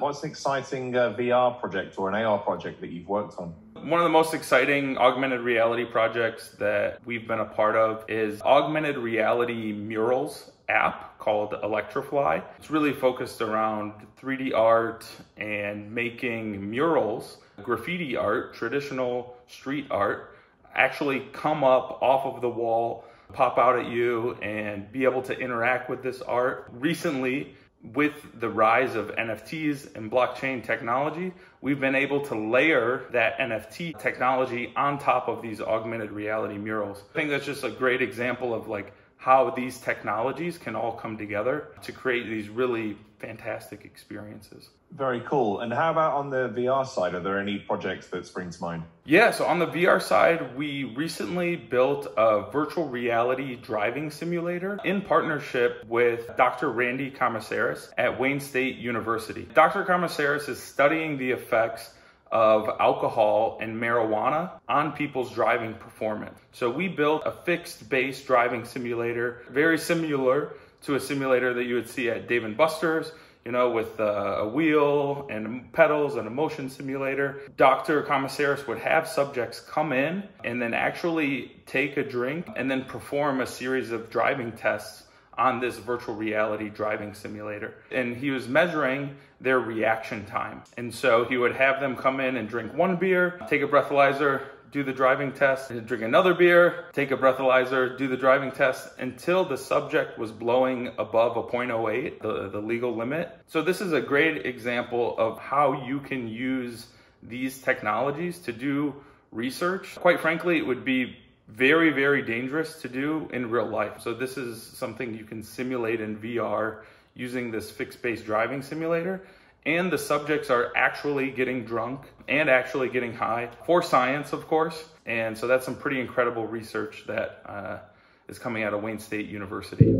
What's an exciting uh, VR project or an AR project that you've worked on? One of the most exciting augmented reality projects that we've been a part of is augmented reality murals app called Electrifly. It's really focused around 3D art and making murals, graffiti art, traditional street art, actually come up off of the wall, pop out at you, and be able to interact with this art. Recently, with the rise of NFTs and blockchain technology, we've been able to layer that NFT technology on top of these augmented reality murals. I think that's just a great example of like how these technologies can all come together to create these really fantastic experiences. Very cool. And how about on the VR side? Are there any projects that spring to mind? Yeah, so on the VR side, we recently built a virtual reality driving simulator in partnership with Dr. Randy Commissaris at Wayne State University. Dr. Commissaris is studying the effects of alcohol and marijuana on people's driving performance. So we built a fixed base driving simulator, very similar to a simulator that you would see at Dave & Buster's, you know, with uh, a wheel and pedals and a motion simulator. Dr. Commissaris would have subjects come in and then actually take a drink and then perform a series of driving tests on this virtual reality driving simulator. And he was measuring their reaction time. And so he would have them come in and drink one beer, take a breathalyzer, do the driving test, and drink another beer, take a breathalyzer, do the driving test until the subject was blowing above a 0.08, the, the legal limit. So this is a great example of how you can use these technologies to do research. Quite frankly, it would be very, very dangerous to do in real life. So this is something you can simulate in VR using this fixed base driving simulator. And the subjects are actually getting drunk and actually getting high for science, of course. And so that's some pretty incredible research that uh, is coming out of Wayne State University.